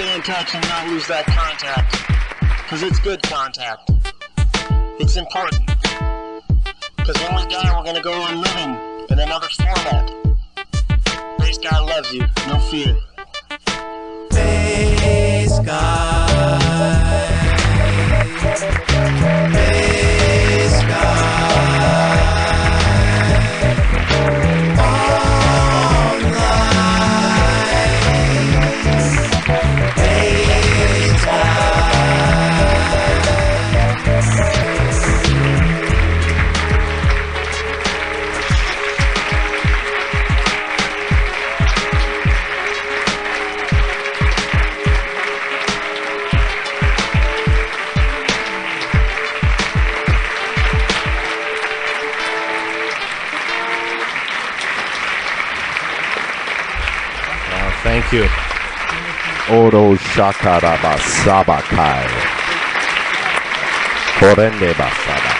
stay in touch and not lose that contact. Because it's good contact. It's important. Because when we die, we're going to go on living in another format. Base God loves you. No fear. Bass guy. Base Oro shakaraba sabakai. Korende basaba.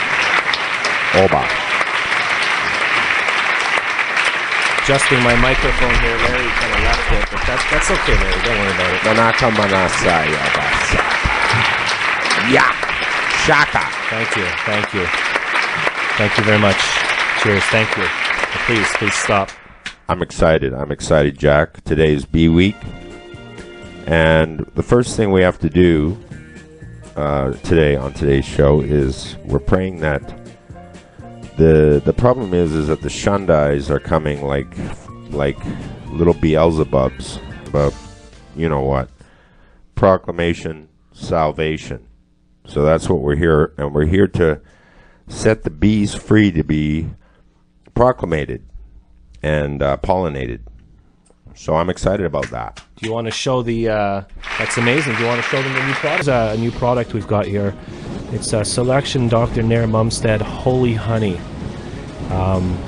Oba. Adjusting my microphone here, Larry kind of left it, but that's that's okay, Larry. Don't worry about it. Manaka manasaya basa. Ya. Shaka. Thank you, thank you, thank you very much. Cheers, thank you. Please, please stop. I'm excited. I'm excited, Jack. Today's B week, and the first thing we have to do uh, today on today's show is we're praying that the the problem is is that the Shundais are coming like like little Beelzebubs, but you know what? Proclamation, salvation. So that's what we're here, and we're here to set the bees free to be proclamated and uh, pollinated. So I'm excited about that. Do you want to show the? Uh, that's amazing. Do you want to show them the new product? Uh, a new product we've got here. It's a selection Dr. Naire Mumstead Holy Honey. Um,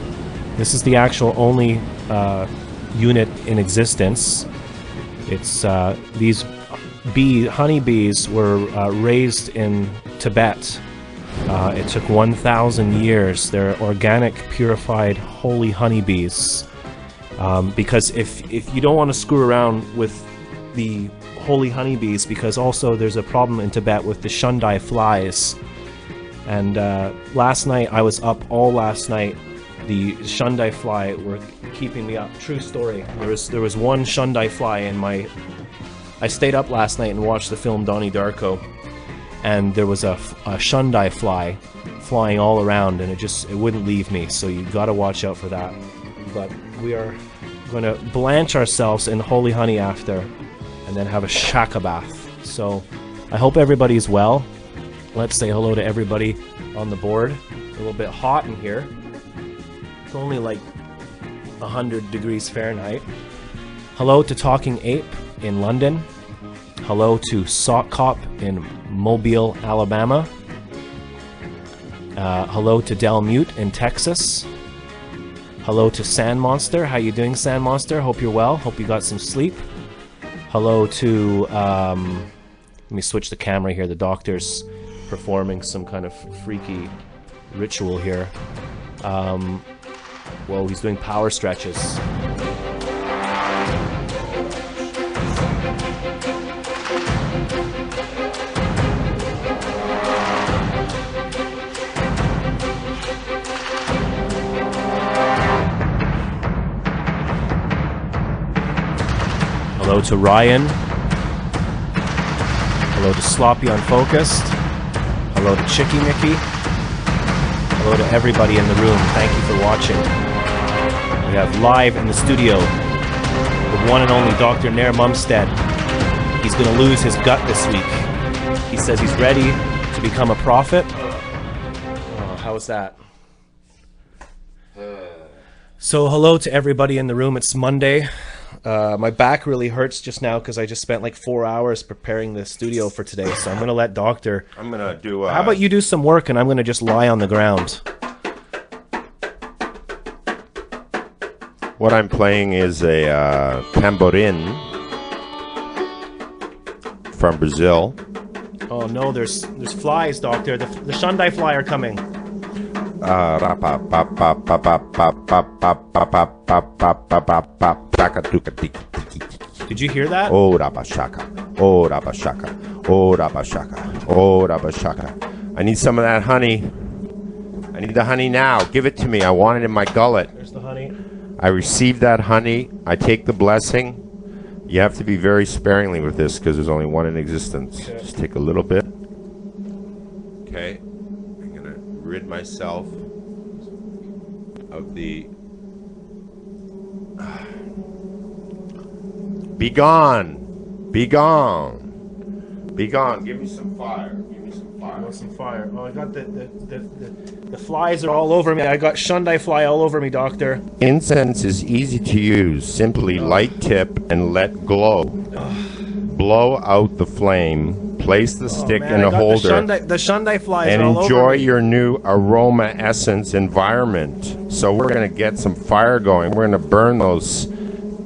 this is the actual only uh, unit in existence. It's uh, these bee honeybees were uh, raised in Tibet. Uh, it took 1,000 years. They're organic, purified, holy honeybees. Um, because if if you don't want to screw around with the holy honeybees, because also there's a problem in Tibet with the shundai flies. And uh, last night I was up all last night. The shundai fly were keeping me up. True story. There was there was one shundai fly in my. I stayed up last night and watched the film Donnie Darko, and there was a shundai fly flying all around, and it just it wouldn't leave me. So you got to watch out for that. But we are going to blanch ourselves in holy honey after, and then have a shaka bath. So I hope everybody's well. Let's say hello to everybody on the board. A little bit hot in here. It's only like 100 degrees Fahrenheit. Hello to Talking Ape in London. Hello to Sock Cop in Mobile, Alabama. Uh, hello to Del Mute in Texas. Hello to Sand Monster. How you doing, Sand Monster? Hope you're well. Hope you got some sleep. Hello to. Um, let me switch the camera here. The doctor's performing some kind of freaky ritual here. Um, whoa, he's doing power stretches. Hello to Ryan. Hello to Sloppy Unfocused. Hello to Chicky Mickey. Hello to everybody in the room. Thank you for watching. We have live in the studio the one and only Dr. Naire Mumstead. He's going to lose his gut this week. He says he's ready to become a prophet. Oh, how was that? Uh. So, hello to everybody in the room. It's Monday. Uh, my back really hurts just now because I just spent like four hours preparing the studio for today. So I'm gonna let Doctor. I'm gonna do. Uh, How about you do some work and I'm gonna just lie on the ground. What I'm playing is a uh, tamborim from Brazil. Oh no, there's there's flies, Doctor. The the Shundai fly are coming. Uh, shaka. Did you hear that? Oh, Rabashaka! Oh, Rabashaka! Oh, Rabashaka! Oh, Rabashaka! I need some of that honey. I need the honey now. Give it to me. I want it in my gullet. There's the honey. I receive that honey. I take the blessing. You have to be very sparingly with this because there's only one in existence. Okay. Just take a little bit. Okay. I'm going to rid myself of the. Uh, gone. Be gone. Be gone. Give me some fire. Give me some I fire. want some fire. Oh, I got the the, the, the the flies are all over me. I got Shundai fly all over me, doctor. Incense is easy to use. Simply light tip and let glow. Blow out the flame. Place the oh, stick Oh, Man, in I a holder The Shundai, the Shundai flies and all enjoy over me. your new aroma essence environment. So we're gonna get some fire going. We're gonna burn those.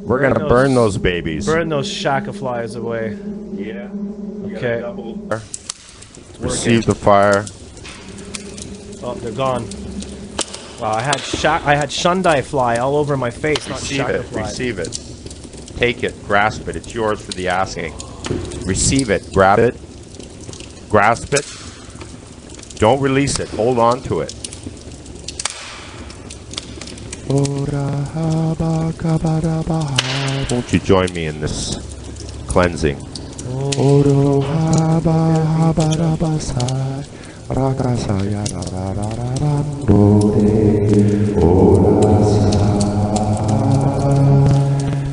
We're Burn gonna those- burn those babies. Burn those shaka flies away. Yeah. Okay. Receive the fire. Oh, they're gone. Wow, I had sha- I had Shundai fly all over my face, not Receive shaka it. fly. Receive it. Take it. Grasp it. It's yours for the asking. Receive it. Grab it. Grasp it. Don't release it. Hold on to it. Won't you join me in this cleansing?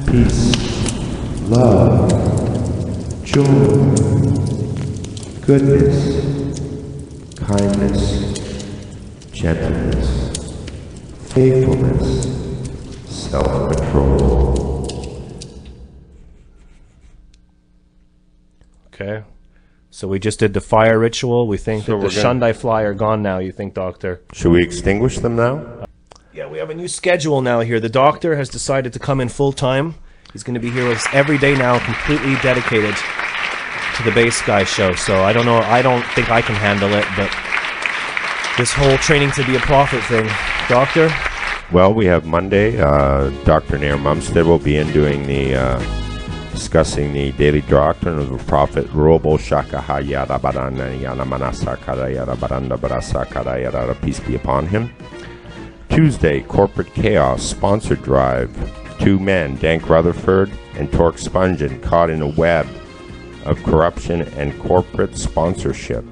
peace, love, joy, goodness, kindness, gentleness, faithfulness, self-control. Okay. So we just did the fire ritual. We think So that the we're gonna- Shundai fly are gone now. You think, Doctor? Should we extinguish them now? Yeah, we have a new schedule now here. The doctor has decided to come in full time. He's going to be here with us every day now, completely dedicated to the Bass Guy show. So I don't know. I don't think I can handle it, but this whole training to be a prophet thing, Doctor. Well, we have Monday. Uh, Dr. Naire Mumstead will be in doing the uh, discussing the daily doctrine of the prophet Robo Shaka Yada Barana Yana Manasa Kara Yada Baranda Barasa Kara peace be upon him. Tuesday, Corporate Chaos sponsored drive. Two men, Dank Rutherford and Torque Spungen, caught in a web of corruption and corporate sponsorship.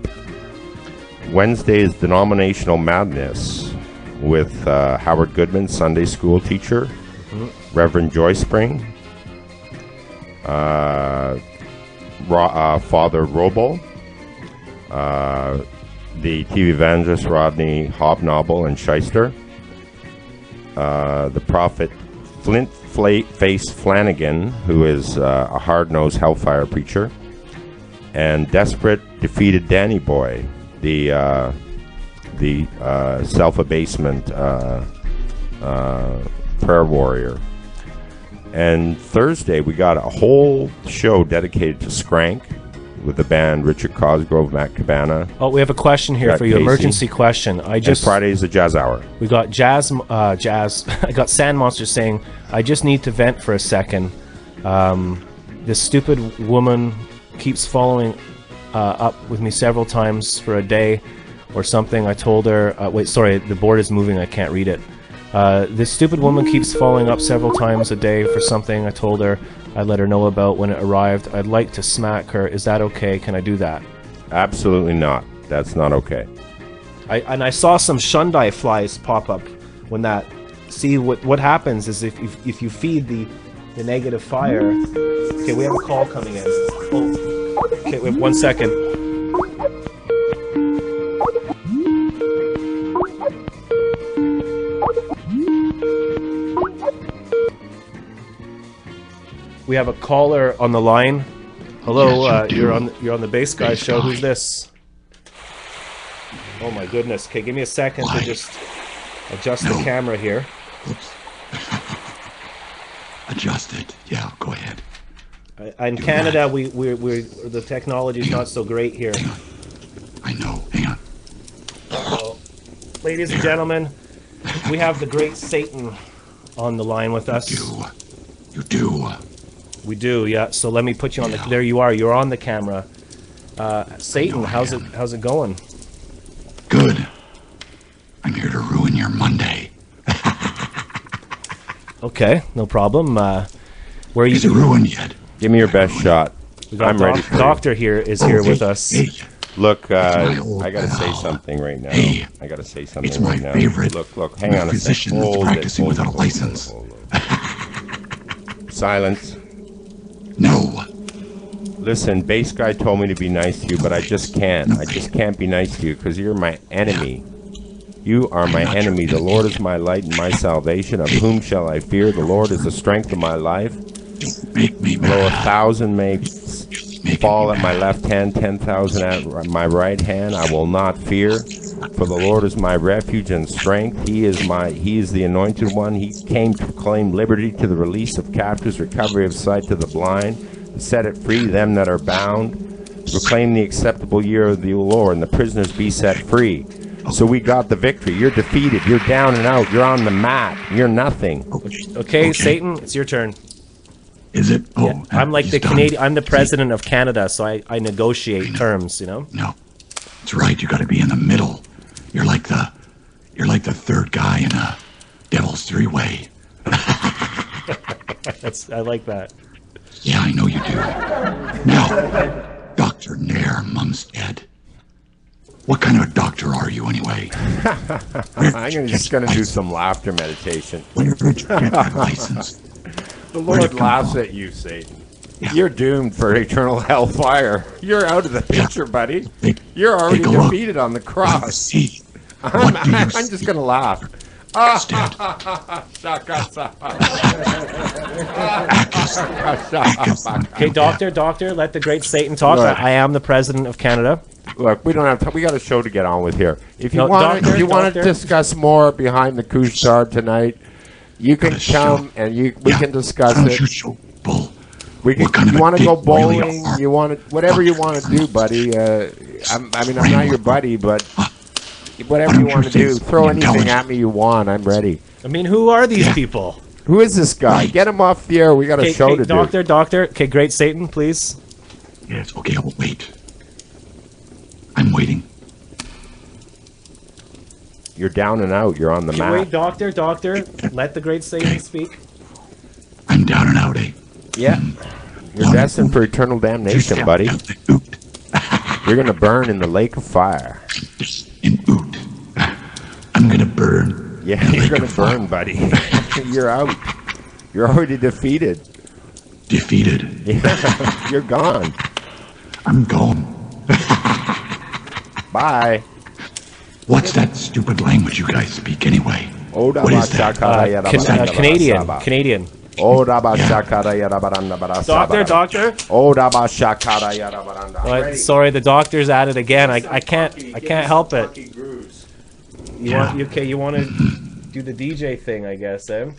Wednesday is Denominational Madness with uh, Howard Goodman, Sunday school teacher, Reverend Joy Spring, uh, uh, Father Robo, uh, the TV evangelist Rodney Hobnoble and Shyster, uh, the prophet Flint Fla- Face Flanagan, who is a hard nosed hellfire preacher, and desperate defeated Danny Boy, the the uh, self abasement uh, uh, prayer warrior. And Thursday we got a whole show dedicated to Skrank with the band Richard Cosgrove, Matt Cabana. Oh, we have a question here for you. Casey. Emergency question. I And just Friday is the Jazz Hour. We got Jazz, uh, Jazz. I got Sand Monster saying, "I just need to vent for a second. Um, this stupid woman keeps following uh, up with me several times for a day or something. I told her, uh, wait, sorry, the board is moving. I can't read it. Uh, this stupid woman keeps following up several times a day for something. I told her I'd let her know about when it arrived. I'd like to smack her. Is that okay? Can I do that? Absolutely not. That's not okay. I, and I saw some Shundai flies pop up when that. See what what happens is if if, if you feed the the negative fire. Okay, we have a call coming in. Oh, okay, we have one second. We have a caller on the line. Hello, Yes, uh, you you're do. on you're on the Bass guy show. Who's this? Oh my goodness. Okay, give me a second Why? to just adjust the camera here. Oops. Adjust it. Yeah, go ahead. Uh, In Canada, we we we the technology's not so great here. I know. Hang on. So, ladies and gentlemen, we have the great Satan on the line with us. You. You do. We do, yeah. So let me put you on the. There you are. You're on the camera. Uh, Satan, how's it? How's it going? Good. I'm here to ruin your Monday. Okay, no problem. Uh, where are Is it ruined yet? Give me your best shot. We got I'm doc- ready for you. Doctor here is Oh, here hey, with us. Hey, Look, uh, old I gotta say pal. something right now. Hey, I gotta say something it's my right now. favorite Look, look, hang on a physician second. that's Hold it, practicing hold without it, a hold it, license. hold it. Silence. Listen, bass guy told me to be nice to you, but I just can't. I just can't be nice to you because you're my enemy. You are my enemy. The. Lord is my light and my salvation. Of whom shall I fear? The Lord is the strength of my life. Though a thousand may fall at my left hand, ten thousand at my right hand, I will not fear. For the Lord is my refuge and strength. He is my He is the anointed one. He came to proclaim liberty to the release of captives, recovery of sight to the blind, to set it free them that are bound, to proclaim the acceptable year of the Lord, and the prisoners be set free. So we got the victory. You're defeated. You're down and out. You're on the mat. You're nothing. Okay, Satan, it's your turn. Is it? Oh, Yeah, I'm like the. Canadian. I'm the See, president of Canada, so I, I negotiate terms. You know. No, that's right. You got to be in the middle. You're like the, you're like the third guy in a Devil's Three Way. That's I like that. Yeah, I know you do. Now, Doctor Naire Mumstead. What kind of a doctor are you anyway? I'm just going to do some laughter meditation. Where did you get license? The Lord laughs at you, Satan. Yeah. You're doomed for eternal hellfire. You're out of the picture, buddy. Take- You're already a look. defeated on the What do you cross. I'm, What do you I'm just gonna laugh. Instead, Shaka, shaka, Akis, Akis, Okay, doctor, doctor, let the great Satan talk. Look. I, I am the president of Canada. Look, we don't have time. We got a show to get on with here. If you No, want, doctor, if you want to discuss more behind the couche star tonight, you can Got show. come and you we Yeah, can discuss it. you show bull. We can. Kind of you want to go dick really bowling? You want to whatever you want to do, buddy. Uh, I'm, I mean, I'm not your buddy, but whatever you want to do, throw anything at me you want. I'm ready. I mean, who are these people? Who is this guy? Get him off the air. We got a Okay, show okay, to doctor, doctor. Okay, great Satan, please. Yes, okay, I'll wait. I'm waiting. You're down and out. You're on the Okay, map. wait, doctor, doctor, let the great Satan speak. I'm down and out, eh? Yeah. You're destined for eternal damnation, buddy. out the oot. You're gonna burn in the lake of fire. In oot. I'm gonna burn. Yeah, you're lake gonna of fire. burn, buddy. you're out. You're already defeated. Defeated. Yeah, you're gone. I'm gone. Bye. What's that stupid language you guys speak anyway? Oda What is that? Uh, can, uh, Canadian. Canadian. Oda basakara yarabaranda barasaba. Doctor, doctor. Oda basakara yarabaranda. Uh, Ready. sorry, the doctor's at it again. I, I can't I can't help it. Funky grooves. You Yeah. want you, okay? You want to do the DJ thing, I guess, eh?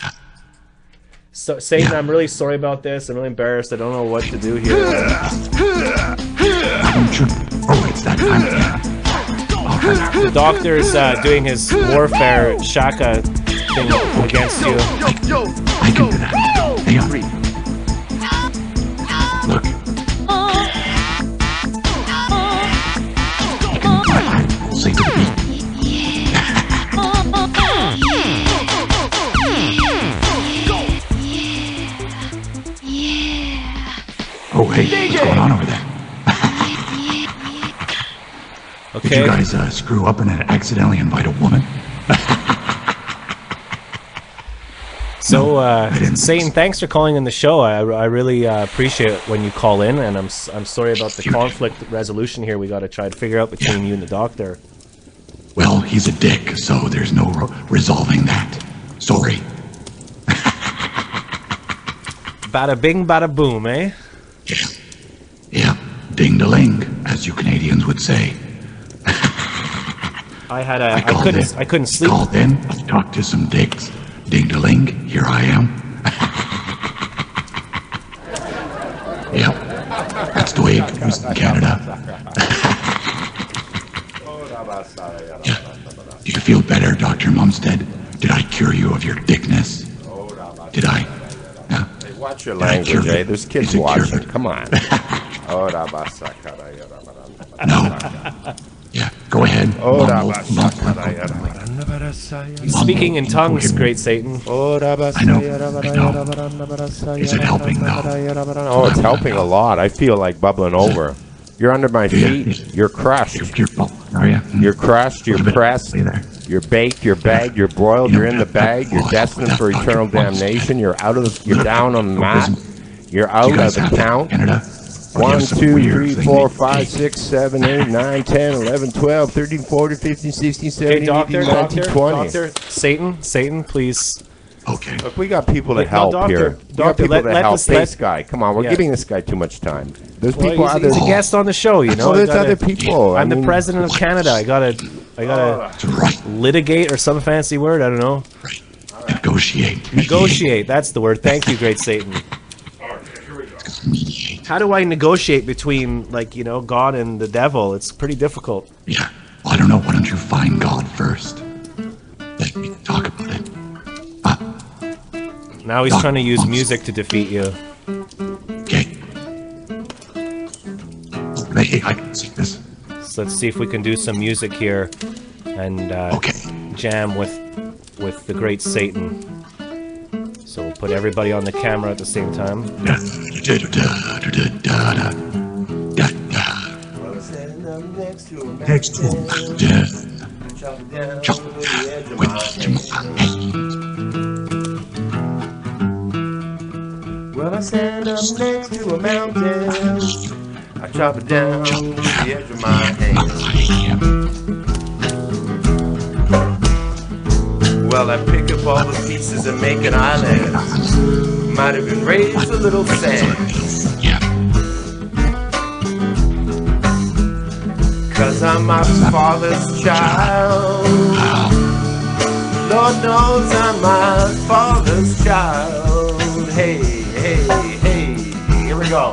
So, Satan, Yeah. I'm really sorry about this. I'm really embarrassed. I don't know what to do here. Why don't? Oh, it's that time again. The doctor's uh, doing his warfare shaka thing against you. I can do that. Hey, on. Oh, hey, what's going on over there? Did you guys uh, screw up and accidentally invite a woman? So, uh, Satan, thanks for calling in the show. I, I really uh, appreciate when you call in, and I'm I'm sorry about the conflict resolution here. We got to try to figure out between you and the doctor. Well, he's a dick, so there's no resolving that. Sorry. Bada bing, bada boom, eh? Yeah. Yeah. Ding da ling, as you Canadians would say. I had a I couldn't it. I couldn't sleep. Called in, I've talked to some dicks. Ding da ling, here I am. yep. That's the way it goes in Canada. yeah. Do you feel better, Dr. Mumstead? Did I cure you of your dickness? Did I? Watch your language, eh? There's kids watching. Come on. no. Yeah, go ahead. He's speaking in tongues, great Satan. I know, I know. Is it helping, though? Oh, it's helping a lot. I feel like bubbling over. You're under my feet. You're crushed. You're oh, oh, crushed. You're pressed. You're baked, you're bagged, you're broiled, you're in the bag, you're destined for eternal damnation, you're out of the, you're down on the mat, you're out of account. One, two, three, four, five, six, seven, eight, nine, ten, eleven, twelve, thirteen, fourteen, fifteen, sixteen, seventeen, eighteen, nineteen, twenty. Satan, Satan, please. Okay. Look, we got people to Wait, no, help doctor, here. We got doctor, people let- to let help. this- let- This guy, come on, we're Yeah. giving this guy too much time. There's Well, people he's, other. he's a guest on the show, you know. Well, I there's gotta- other people. I I'm the mean- president of Canada. I gotta, I gotta That's right. litigate or some fancy word. I don't know. Right. Negotiate. Negotiate. That's the word. Thank you, great Satan. Mediate. How do I negotiate between, like, you know, God and the devil? It's pretty difficult. Yeah. Well, I don't know. Why don't you find God first? Then we can talk about it. Now he's trying to use music to defeat you. Okay. Hey, I can see this. So let's see if we can do some music here, and uh, okay. jam with with the great Satan. So we'll put everybody on the camera at the same time. Next to a chop down with Well, I stand up next to a mountain. I chop it down with the edge of my hand. Well, I pick up all the pieces and make an island. Might have been raised a little sand. Cause I'm my father's child. Lord knows I'm my father's child. Go.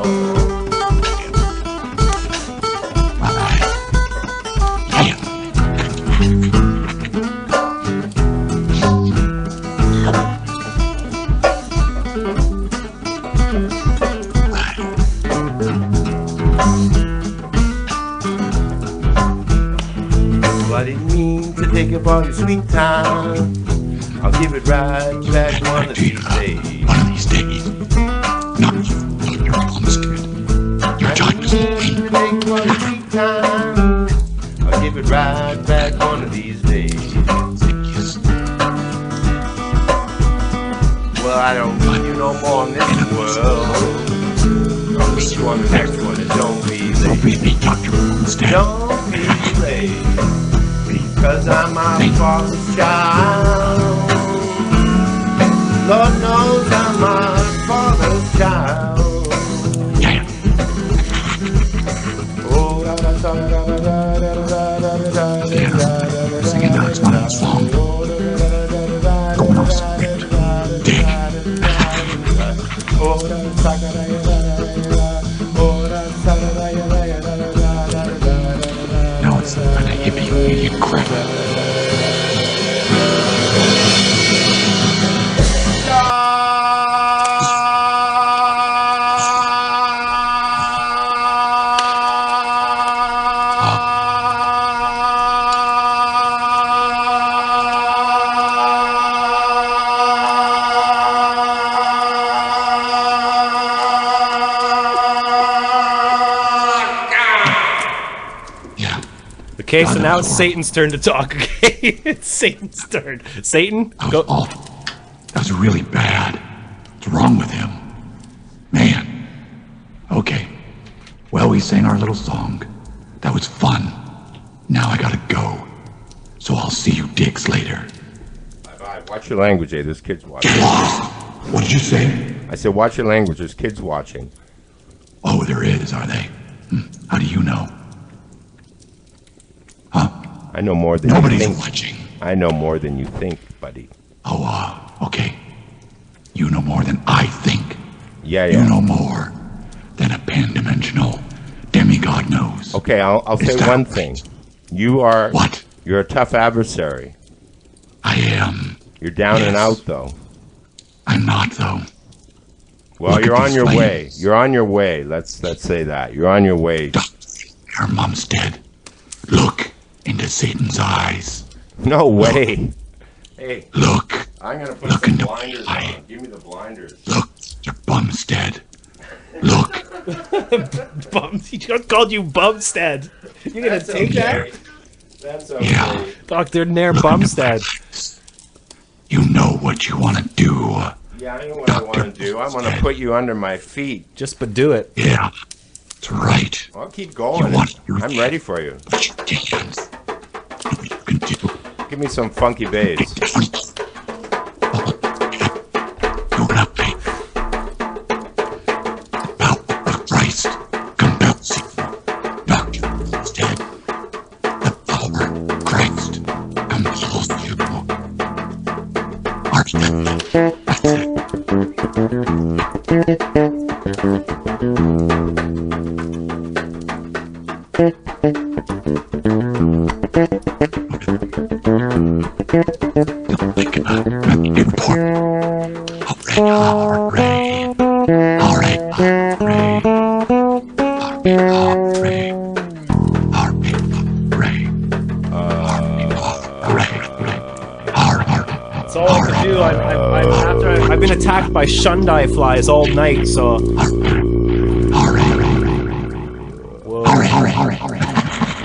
What it mean to take up all your sweet time? I'll give it right back one of these days. I don't want you no more in this world. I'll meet you on the next one, and don't be late. be me, Dr. Olmsted. Don't be late. Cause I'm my father's child. Lord knows I'm my father's child. Okay, so now it's was Satan's turn to talk. Okay, it's Satan's turn. Satan, That go. awful. That was really bad. What's wrong with him? Man. Okay. Well, we sang our little song. That was fun. Now I gotta go. So I'll see you dicks later. Bye-bye. Watch your language, eh? There's kids watching. Get lost! What did you say? I said, watch your language. There's kids watching. Oh, there is, are they? Hmm. How do you know? I know more than you Nobody's think. watching. I know more than you think, buddy. Oh, uh, okay. You know more than I think. Yeah, You know more than a pan-dimensional demigod knows. Okay, I'll, I'll say one right? thing. You are What? you're a tough adversary. I am. You're down and out though. I'm not, though. Well, Look you're on your way. You're on your way. Let's let's say that. You're on your way. Your mom's dead. Look into Satan's eyes. No way. Hey, Look, I'm gonna put Look some into blinders my eye. on. Give me the blinders. look, your bum's dead. Look, Bum, he just called you Bumstead. You gonna take that? That's okay. Yeah. Dr. Naire look into Bumstead. You know what you want to do. Yeah, I know what I want to do. I want to put you under my feet. Just but do it. Yeah, that's right. I'll keep going. I'm ready for you. Put your dance. What you can do. Give me some funky bass. By shundai flies all night, so.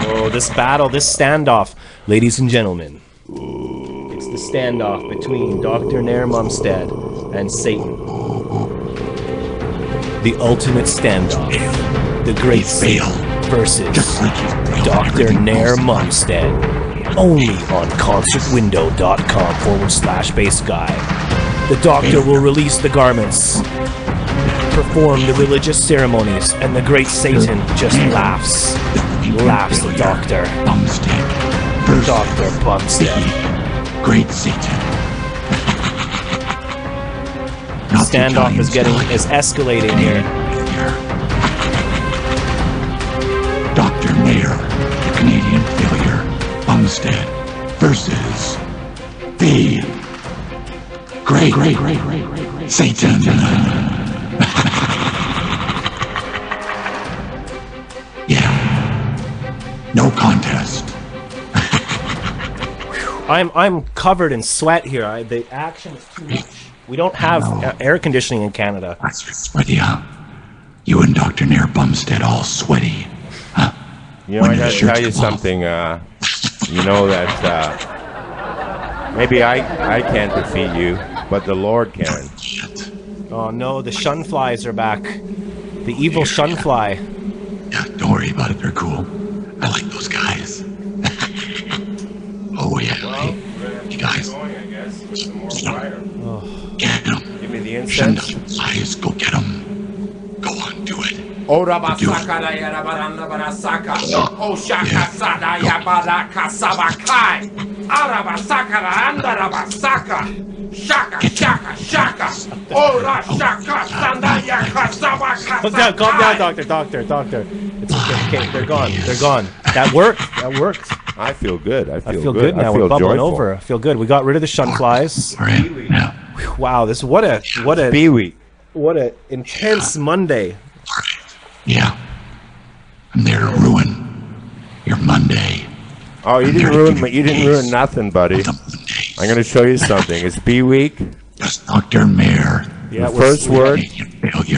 Whoa, this battle, this standoff, ladies and gentlemen. It's the standoff between Dr. Naire Mumstead and Satan. The ultimate standoff. The great Fail. Satan versus Just like you failed Dr. Naire. Mumstead. Only on concertwindow.com forward slash bass guy. The doctor will release the garments, perform the religious ceremonies, and the great Satan just laughs. Laughs the doctor. Bumstead Dr. Bumstead. the Great Satan. The Standoff is getting is escalating here. Here. Dr. Mayer, the Canadian failure, Bumstead versus the Great Great Great Great Great Great Satan. yeah. No contest. I'm I'm covered in sweat here. I, the action is too much. We don't have uh, air conditioning in Canada. That's sweaty, huh? You and Dr. Naire Bumstead all sweaty. Huh? You know, When I gotta tell you off. something. Uh, you know that uh, maybe I I can't defeat you, but the Lord can. Shit. Oh no, the shunflies are back. The evil shunfly. Yeah, don't worry about it. They're cool. I like those guys. oh yeah, hey, you guys, get them. Give me the Shunda, incense. eyes, go get them. Go on, do it. Oh, Ora basaka da yara baranda barasaka. O shaka sada ya baraka sabakai. Ara basaka da anda ra basaka. Shaka shaka shaka. Ora shaka sanda ya kasabaka. Calm down, calm down, doctor, doctor, doctor. It's okay, okay, they're gone, they're gone. That worked, that worked. I feel good. I feel, I feel good, now. I We're feel bubbling joyful. over. I feel good. We got rid of the shunflies. We're in. Yeah. Wow, this what a what a Bee week. what a intense Monday. Yeah. I'm there to ruin your Monday. Oh, you I'm didn't ruin. give my- You didn't ruin nothing, buddy. The Mondays. I'm gonna show you something. It's Bee week. Just Dr. Mayer. Yeah, The first word.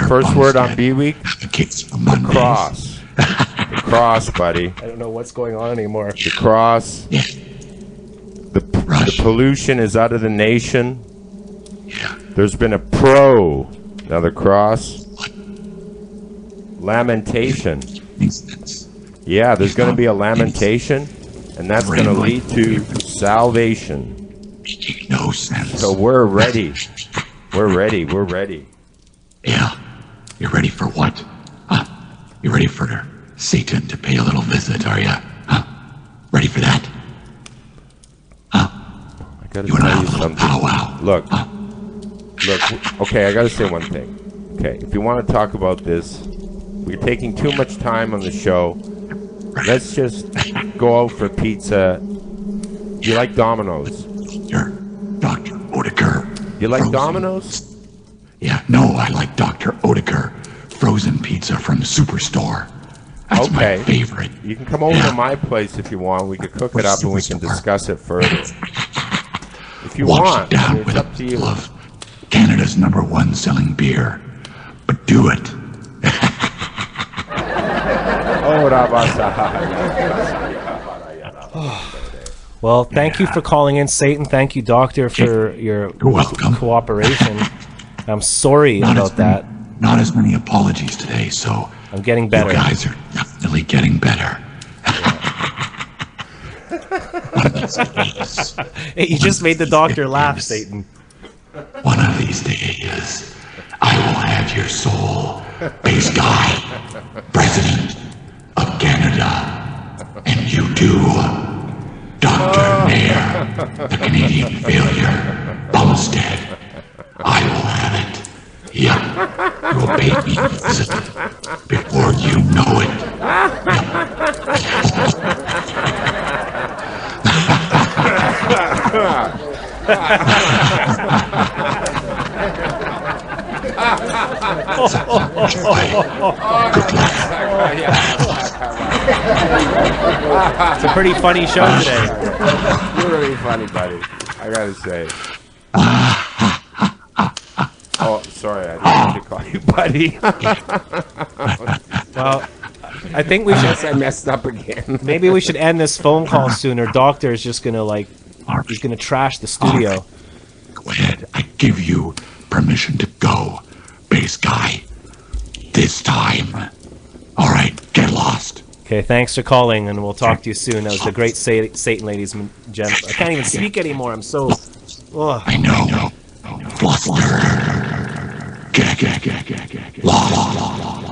First word on Bumstead. Bee week. Advocates for Mondays. Cross. The cross, buddy. I don't know what's going on anymore. The cross. Yeah. The, the pollution is out of the nation. Yeah. There's been a pro. Another cross. Lamentation. Yeah, there's going to be a lamentation, and that's going to lead to salvation. No sense. So we're ready. We're ready. We're ready. Yeah. You ready for what? Huh? You ready for Satan to pay a little visit, are you? Huh? Ready for that? Huh? I got to You I tell have you a little something. powwow. Look, Huh? look. Okay, I got to say one thing. Okay, if you want to talk about this, we're taking too much time on the show. Let's just go out for pizza. You like Domino's? Oetker. You like Frozen. Domino's? Yeah, no, I like Dr. Oetker frozen pizza from the Superstore. That's Okay. my favorite. You can come over Yeah. to my place if you want. We could cook it Where's up and we can discuss it further. If you Wash want, it down it's with up a to you. of Canada's number one selling beer. But do it. Oh, Rabasa. Well, thank you for calling in, Satan. Thank you, Doctor, for your welcome. cooperation. I'm sorry Not about many, that. Not as many apologies today, so I'm getting better. you guys are definitely getting better. One of these days, Hey, you just made the doctor laugh, Satan. one of these days, I will have your soul, bass guy, president of Canada, and you too, Dr. Naire, the Canadian failure, Bumstead. I will have it. Yep, you will pay me a visit before you know it. It's a pretty funny show ah. today. You're really funny, buddy. I gotta say. Oh, sorry, I didn't mean to call you buddy. Well, I think we Guess should I messed up again. maybe we should end this phone call sooner. Doctor is just gonna like All he's gonna trash the studio. go ahead. I give you permission to go, bass guy. This time. All right, get lost. Okay, thanks for calling, and we'll talk to you soon. That was the great Sa- Satan, ladies and gents. I can't even speak anymore. I'm so. Ugh. I know. Gag. La, la, la, la, la.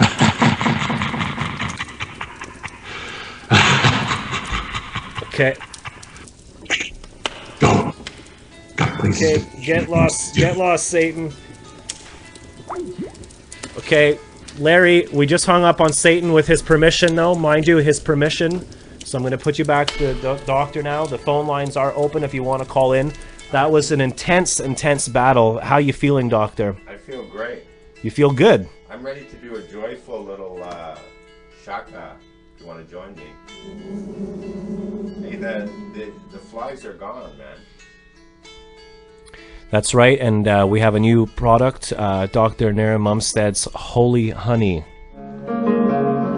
Okay. Go. Okay, get lost, get lost, Satan. Okay, Larry, we just hung up on Satan with his permission, though. Mind you, his permission. So I'm going to put you back to the doctor now. The phone lines are open if you want to call in. That was an intense, intense battle. How you feeling, doctor? I feel great. You feel good? I'm ready to do a joyful little uh, shaka. If you want to join me. Hey, the, the the flies are gone, man. That's right, and uh, we have a new product, uh, Dr. Naire Mumstead's Holy Honey.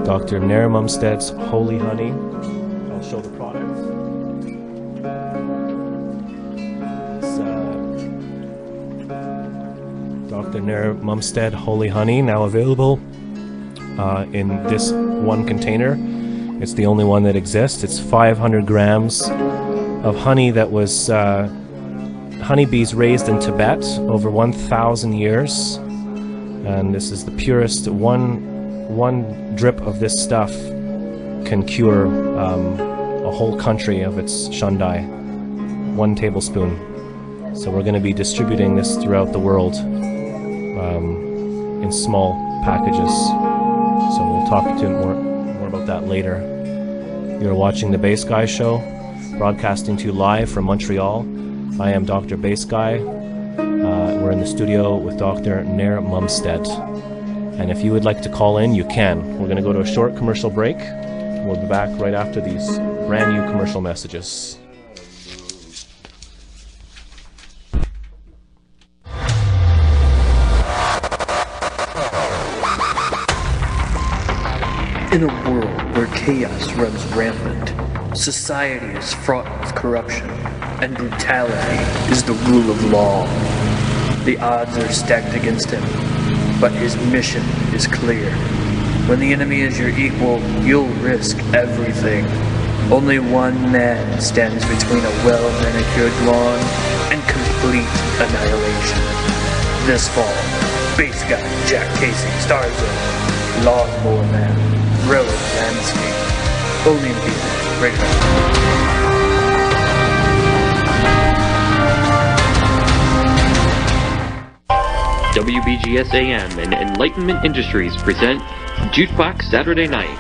Dr. Naire Mumstead's Holy Honey. I'll show the product. Uh, Dr. Naire Mumstead Holy Honey, now available uh, in this one container. It's the only one that exists. It's 500 grams of honey that was. Uh, honeybees raised in Tibet over 1,000 years, and this is the purest. One one drip of this stuff can cure um, a whole country of its shundai. One tablespoon. So we're going to be distributing this throughout the world um, in small packages. So we'll talk to more more about that later. You're watching the Bass Guy Show, broadcasting to you live from Montreal. I am Dr. Bass Guy. Uh, we're in the studio with Dr. Naire Mumstead. And if you would like to call in, you can. We're going to go to a short commercial break. We'll be back right after these brand new commercial messages. In a world where chaos runs rampant, society is fraught with corruption, and brutality is the rule of law. The odds are stacked against him, but his mission is clear. When the enemy is your equal, you'll risk everything. Only one man stands between a well manicured lawn and complete annihilation. This fall, Bass Guy Jack Casey stars in Lawnmower Man, Road Landscape, only in theaters, right now. WBGS AM and Enlightenment Industries present Jukebox Saturday Night.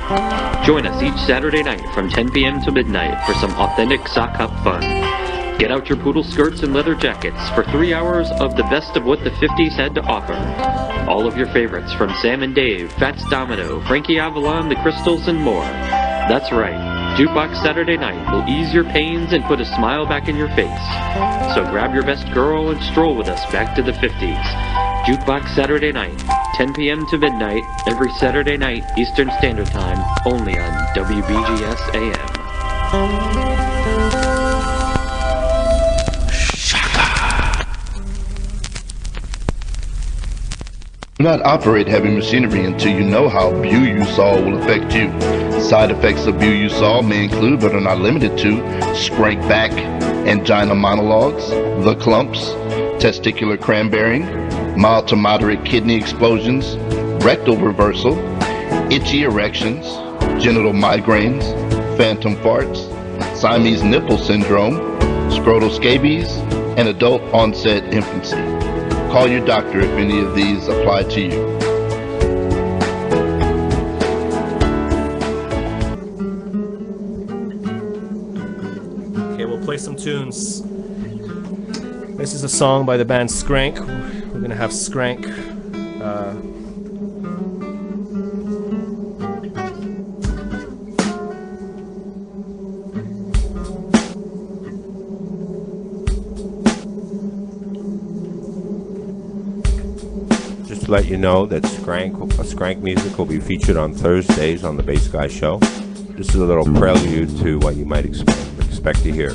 Join us each Saturday night from 10 p.m. to midnight for some authentic sock hop fun. Get out your poodle skirts and leather jackets for three hours of the best of what the 50s had to offer. All of your favorites from Sam and Dave, Fats Domino, Frankie Avalon, The Crystals, and more. That's right. Jukebox Saturday Night will ease your pains and put a smile back in your face. So grab your best girl and stroll with us back to the 50s. Jukebox Saturday Night, 10 p.m. to midnight, every Saturday night, Eastern Standard Time, only on WBGS AM. Do not operate heavy machinery until you know how Buyusol will affect you. Side effects of Buyusol may include, but are not limited to, sprank back, angina monologues, the clumps, testicular cranberrying, mild to moderate kidney explosions, rectal reversal, itchy erections, genital migraines, phantom farts, Siamese nipple syndrome, scrotal scabies, and adult onset infancy. Call your doctor if any of these apply to you. Okay, we'll play some tunes. This is a song by the band Skrank. We're gonna have Skrank. Uh, Just to let you know that Skrank, Skrank music will be featured on Thursdays on the Bass Guy Show. This is a little prelude to what you might expect, expect to hear.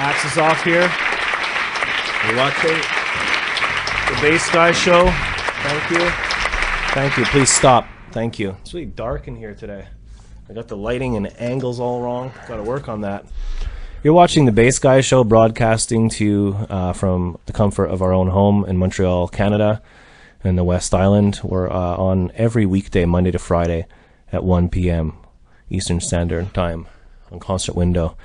Axes off here. You're watching the Bass Guy Show. Thank you. Thank you. Please stop. Thank you. It's really dark in here today. I got the lighting and angles all wrong. Got to work on that. You're watching the Bass Guy Show, broadcasting to you uh, from the comfort of our own home in Montreal, Canada, in the West Island. We're uh, on every weekday, Monday to Friday, at 1 p.m. Eastern Standard Time on Concert Window.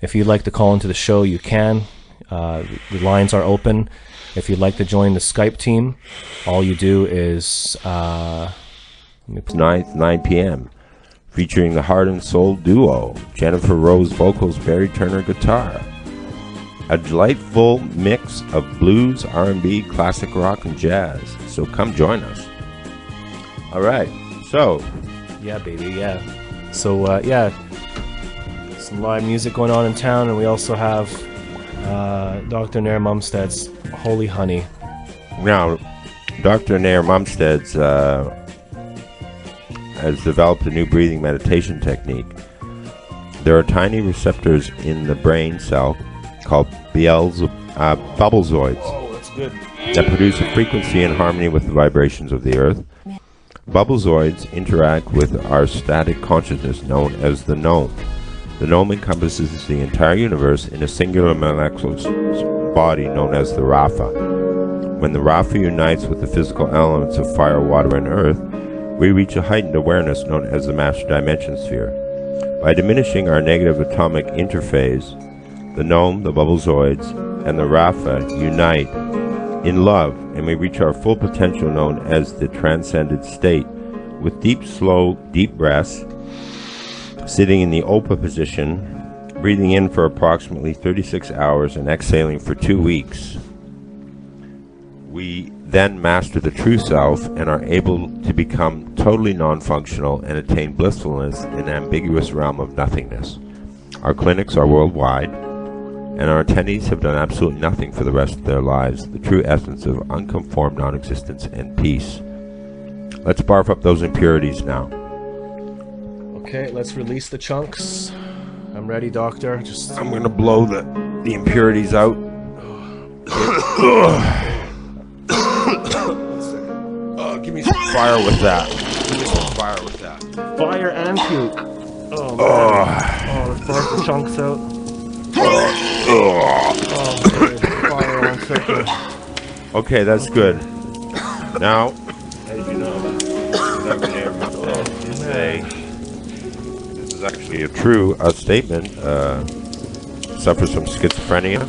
If you'd like to call into the show, you can. Uh, the lines are open. If you'd like to join the Skype team, all you do is uh, 9th, 9 p.m. Featuring the Heart and Soul duo, Jennifer Rose vocals, Barry Turner guitar. A delightful mix of blues, R&B, classic rock, and jazz. So come join us. All right. So, Yeah, baby, yeah. So, uh, yeah, some live music going on in town, and we also have uh, Dr. Naire Mumstead's Holy Honey. Now, Dr. Naire Mumstead's uh, has developed a new breathing meditation technique. There are tiny receptors in the brain cell called Beelze- uh, bubblezoids Oh, that's good. that produce a frequency in harmony with the vibrations of the earth. Bubblezoids interact with our static consciousness known as the gnome. The gnome encompasses the entire universe in a singular molecular body known as the Rapha. When the Rapha unites with the physical elements of fire, water, and earth, we reach a heightened awareness known as the master dimension sphere. By diminishing our negative atomic interphase, the gnome, the bubblezoids, and the Rapha unite in love, and we reach our full potential known as the transcended state. With deep, slow, deep breaths, sitting in the Opa position, breathing in for approximately 36 hours and exhaling for two weeks, we then master the true self and are able to become totally non functional and attain blissfulness in the ambiguous realm of nothingness. Our clinics are worldwide, and our attendees have done absolutely nothing for the rest of their lives, the true essence of unconformed non existence and peace. Let's barf up those impurities now. Okay, let's release the chunks. I'm ready, Doctor. Just I'm gonna blow the, the impurities out. oh, give me some fire with that. Give me some fire with that. fire and puke. Oh, man. oh let's barf the chunks out. Oh, man. fire on. Okay, that's good. Now, as you know. Naire Mumstead is a, actually a true uh, statement. Uh, suffers from schizophrenia,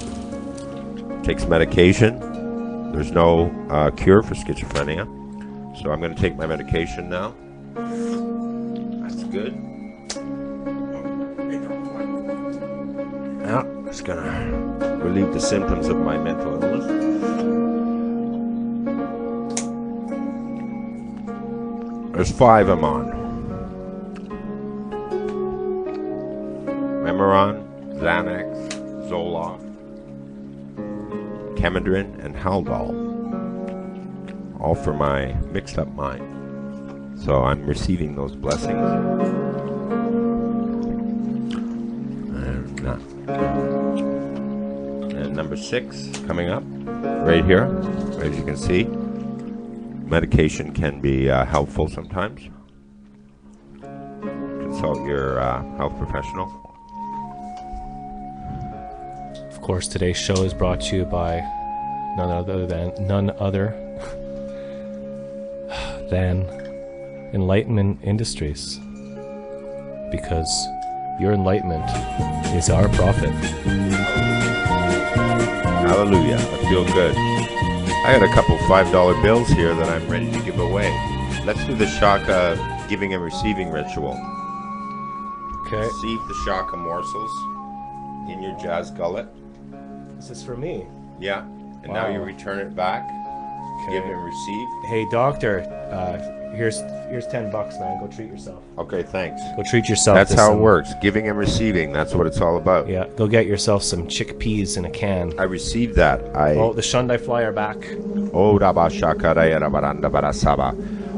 takes medication. There's no uh, cure for schizophrenia. So I'm going to take my medication now. That's good. Now, it's going to relieve the symptoms of my mental illness. There's five I'm on. Memoron, Xanax, Zoloft, Kemadrin, and Haldol. All for my mixed up mind. So I'm receiving those blessings. And, uh, and number six coming up right here, as you can see. Medication can be uh, helpful sometimes. Consult your uh, health professional. Of course, today's show is brought to you by none other than none other than Enlightenment Industries. Because your enlightenment is our profit. Hallelujah. I feel good. I got a couple $5 bills here that I'm ready to give away. Let's do the Shaka giving and receiving ritual. Okay. Receive the Shaka morsels in your jazz gullet. This is for me. Yeah. And now you return it back. Give and receive. Hey, doctor, uh, here's here's ten bucks, man. Go treat yourself. Okay, thanks. Go treat yourself. That's how some- it works. Giving and receiving. That's what it's all about. Yeah, go get yourself some chickpeas in a can. I received that. I Oh, the Shundi fly are back. Oh, Rabba Shakaraya Rabaranda Barasaba.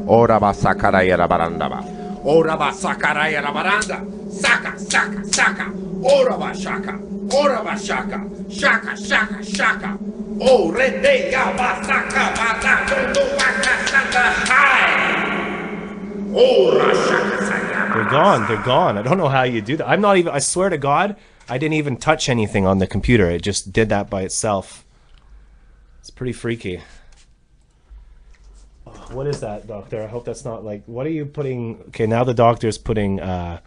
Oh, Rabba Sakaraya Rabarandaba. Ora ba sakaraya la baranda. Saka, saka, saka. Ora ba shaka. Ora ba shaka. Shaka, shaka, shaka. O rende ya ba saka ba da do do waka saka hai. Ora shaka saya. They're gone. They're gone. I don't know how you do that. I'm not even. I swear to God, I didn't even touch anything on the computer. It just did that by itself. It's pretty freaky. Oh, What is that, doctor? I hope that's not like. What are you putting? Okay, now the doctor's putting uh,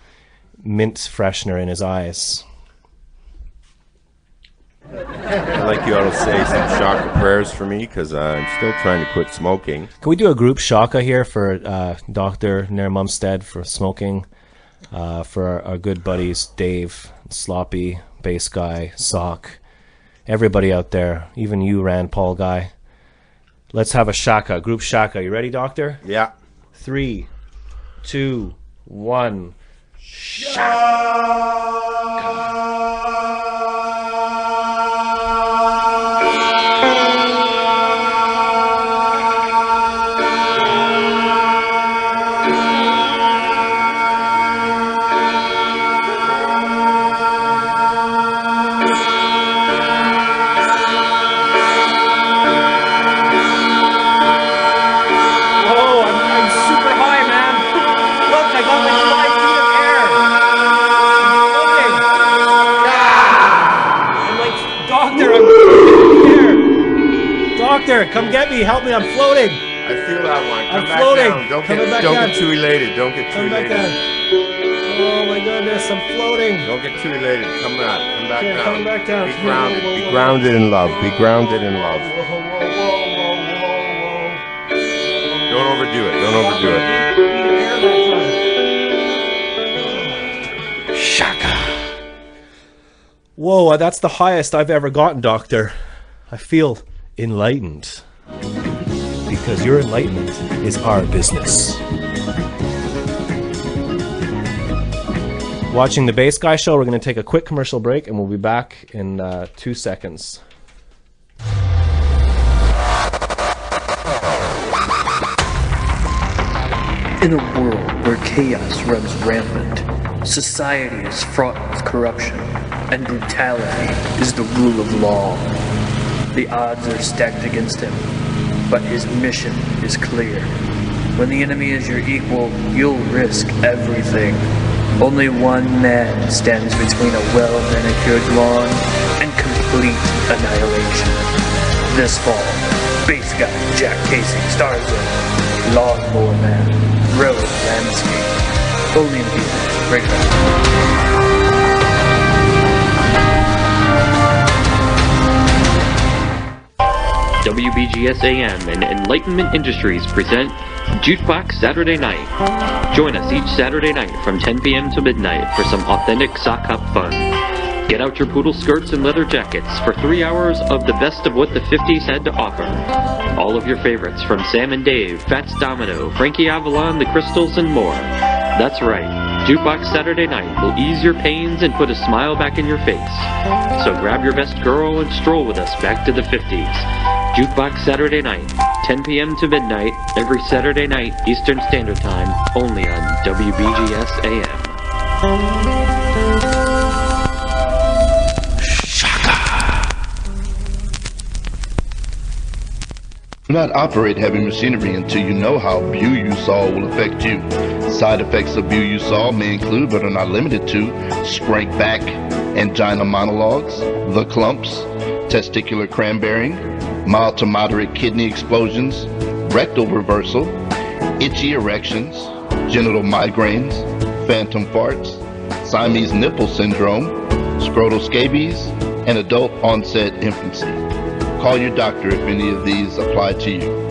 mint freshener in his eyes. I'd like you all to say some Shaka prayers for me because uh, I'm still trying to quit smoking. Can we do a group shaka here for uh, Doctor Naire Mumstead for smoking? Uh, for our, our good buddies Dave, Sloppy, Bass Guy, Sock, everybody out there, even you, Rand Paul guy. Let's have a shaka, group shaka. You ready, Doctor? Yeah. Three, two, one. Whoa, floating. down. Don't Coming get back don't down. get too elated. Don't get too Come back elated. down. Oh my goodness, I'm floating. Don't get too elated. Come back. Come back Okay, down. coming back down. Be Whoa, grounded. whoa, Be grounded in love. Be grounded in love. Whoa, whoa, whoa, whoa, whoa, Don't overdo it. Don't overdo it. Shaka. Whoa, that's the highest I've ever gotten, Doctor. I feel enlightened. Because your enlightenment is our business. Watching the Bass Guy show, we're going to take a quick commercial break and we'll be back in uh, two seconds. In a world where chaos runs rampant, society is fraught with corruption, and brutality is the rule of law. The odds are stacked against him, but his mission is clear. When the enemy is your equal, you'll risk everything. Only one man stands between a well-manicured lawn and complete annihilation. This fall, Bass Guy Jack Casey stars in Lawnmower Man, Road Landscape, only in theaters, right. WBGS AM and Enlightenment Industries present Jukebox Saturday Night. Join us each Saturday night from 10 p.m. to midnight for some authentic sock hop fun. Get out your poodle skirts and leather jackets for three hours of the best of what the 50s had to offer. All of your favorites from Sam and Dave, Fats Domino, Frankie Avalon, The Crystals, and more. That's right. Jukebox Saturday Night will ease your pains and put a smile back in your face. So grab your best girl and stroll with us back to the 50s. Jukebox Saturday Night, 10 p.m. to midnight, every Saturday night, Eastern Standard Time, only on WBGS AM. Shaka! Do not operate heavy machinery until you know how Buzusol will affect you. Side effects of Buzusol may include, but are not limited to, scrank back, angina monologues, the clumps, testicular cranberrying, mild to moderate kidney explosions, rectal reversal, itchy erections, genital migraines, phantom farts, Siamese nipple syndrome, scrotal scabies, and adult onset infancy. Call your doctor if any of these apply to you.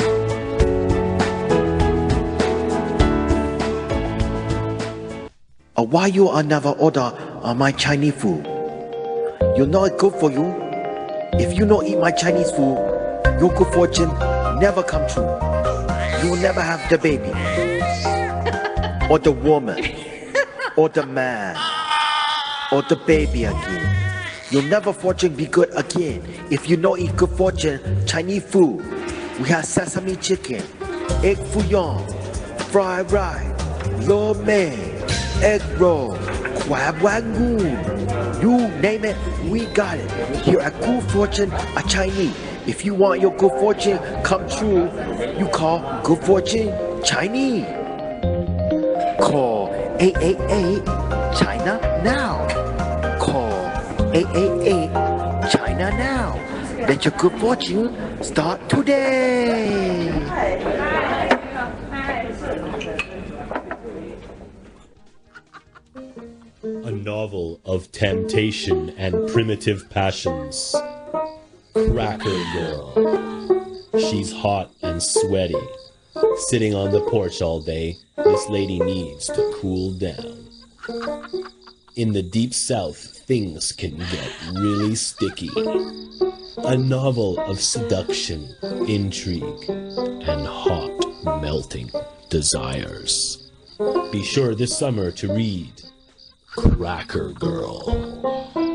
Uh, why you are never order uh, my Chinese food? You know it good for you. If you don't eat my Chinese food, your good fortune never come true. You will never have the baby, or the woman, or the man, or the baby again. You'll never fortune be good again. If you don't eat good fortune Chinese food, we have sesame chicken, egg foo young, fried rice, lo mein, egg roll, crab rangoon. You name it, we got it. Here at Good Fortune, a Chinese. If you want your good fortune come true, you call Good Fortune Chinese. Call 888 China now. Call 888 China now. Let your good fortune start today. A novel of temptation and primitive passions. Cracker Girl. She's hot and sweaty. Sitting on the porch all day, this lady needs to cool down. In the deep south, things can get really sticky. A novel of seduction, intrigue, and hot, melting desires. Be sure this summer to read Cracker Girl.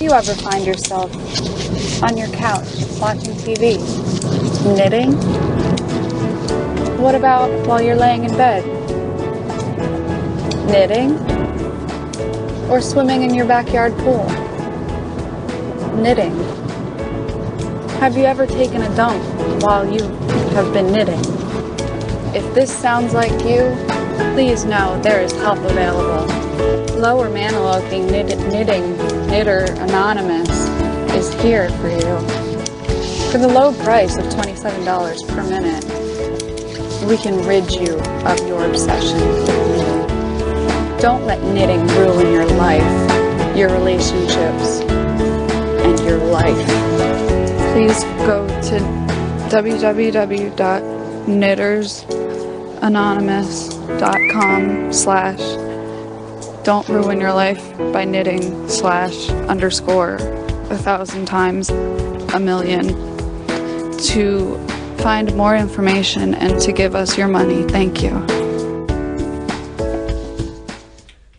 You ever find yourself on your couch watching TV, knitting? What about while you're laying in bed? Knitting? Or swimming in your backyard pool? Knitting. Have you ever taken a dump while you have been knitting? If this sounds like you, please know there is help available. Lower Maniloking knit- Knitting Knitter Anonymous is here for you. For the low price of $27 per minute, we can rid you of your obsession. Don't let knitting ruin your life, your relationships, and your life. Please go to www.knittersanonymous.com slash don't ruin your life by knitting slash underscore a thousand times a million to find more information and to give us your money. Thank you.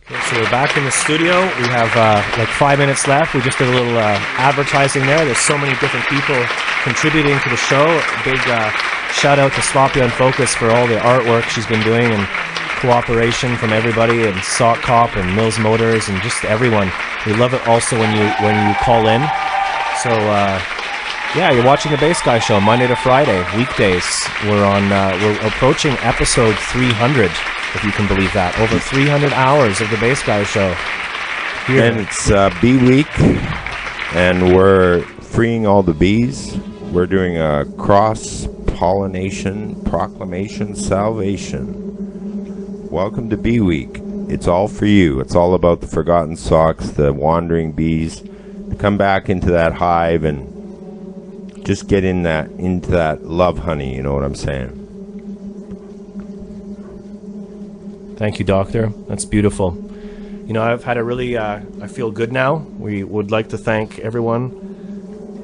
So we're back in the studio. We have uh, like five minutes left. We just did a little uh, advertising there. There's so many different people contributing to the show. Big uh, shout out to Sloppy on Focus for all the artwork she's been doing and cooperation from everybody and Sock Cop and Mills Motors and just everyone. We love it also when you when you call in. So uh, yeah, you're watching the Bass Guy Show Monday to Friday, weekdays. We're on. Uh, we're approaching episode 300, if you can believe that. Over 300 hours of the Bass Guy Show. Here. And it's uh, Bee Week, and we're freeing all the bees. We're doing a cross pollination proclamation salvation. Welcome to Bee Week. It's all for you. It's all about the forgotten socks, the wandering bees. Come back into that hive and just get in that into that love honey. You know what I'm saying? Thank you, Doctor. That's beautiful. You know, I've had a really, uh, I feel good now. We would like to thank everyone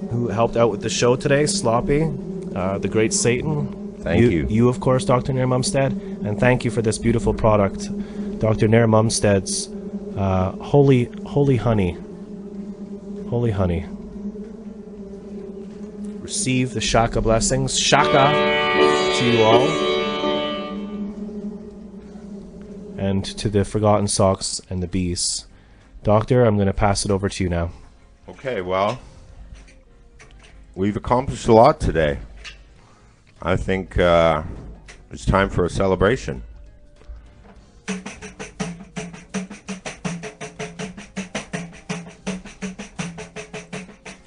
who helped out with the show today Sloppy, uh, the great Satan. Thank you. You, of course, Dr. Naire Mumstead. And thank you for this beautiful product, Dr. Naire Mumstead's uh, Holy, Holy Honey. Holy Honey. Receive the Shaka blessings. Shaka to you all. and to the Forgotten Socks and the Bees. Doctor, I'm going to pass it over to you now. Okay, well, we've accomplished a lot today. I think uh, it's time for a celebration.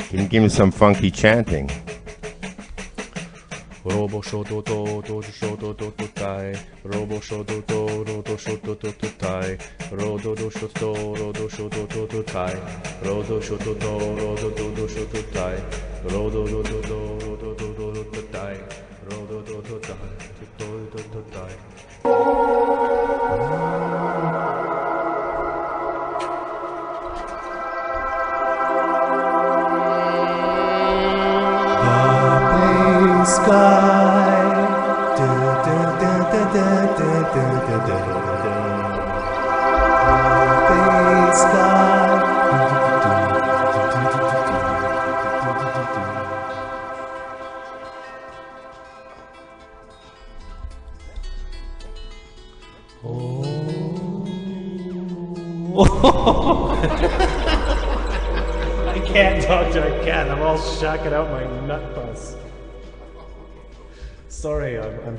Can you give me some funky chanting? Robo shoto to to shoto to to tai. Robo shoto to ro to shoto to to tai. Rodo do shoto ro do shoto to to tai. Rodo shoto to ro do do shoto tai. Rodo do do do do do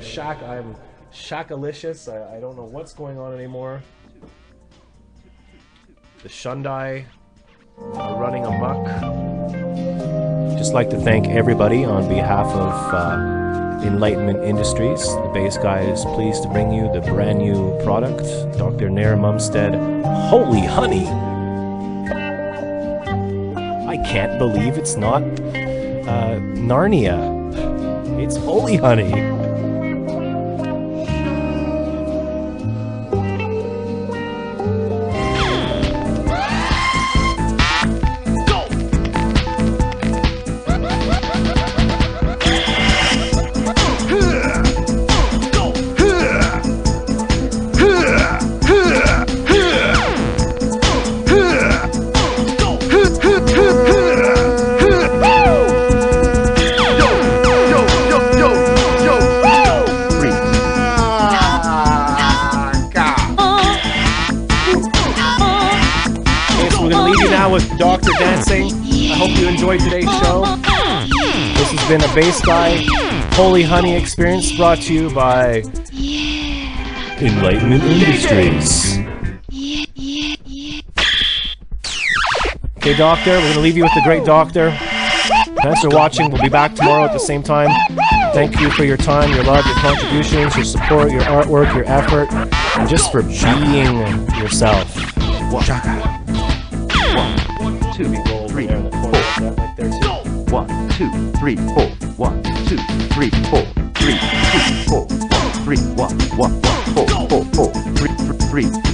I'm, I'm shackalicious. I, I don't know what's going on anymore. The Shundi are running amok. Just like to thank everybody on behalf of uh, Enlightenment Industries. The Bass Guy is pleased to bring you the brand new product, Dr. Naire Mumstead Holy Honey. I can't believe it's not uh, Narnia. It's Holy Honey. This has Bass Guy Holy Honey experience brought to you by Enlightenment Industries. Okay, Doctor, we're going to leave you with the great Doctor. Thanks for watching. We'll be back tomorrow at the same time. Thank you for your time, your love, your contributions, your support, your artwork, your effort, and just for being yourself. Shaka. One, two, three, four. One, two, three, four. One, two, three, four. Three, two, four. One, three, one, one, one, four, four, four. Three, three, three.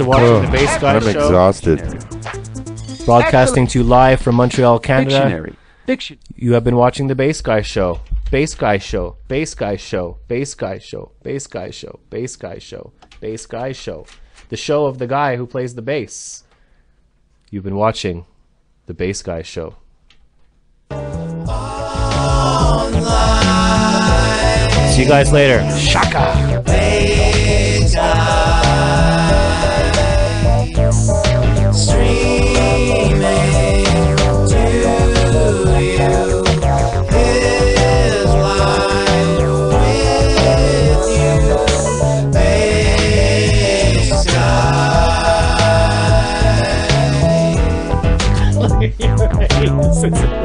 Thanks for watching Oh, the Bass Guy I'm Show. exhausted. Broadcasting to you live from Montreal, Canada. Dictionary. Diction. You have been watching the Bass Guy Show. Bass Guy Show. Bass Guy Show. Bass Guy Show. Bass Guy Show. Bass Guy Show. Bass Guy Show. The show of the guy who plays the bass. You've been watching the Bass Guy Show. See you guys later. Shaka. Bass guy. 顺序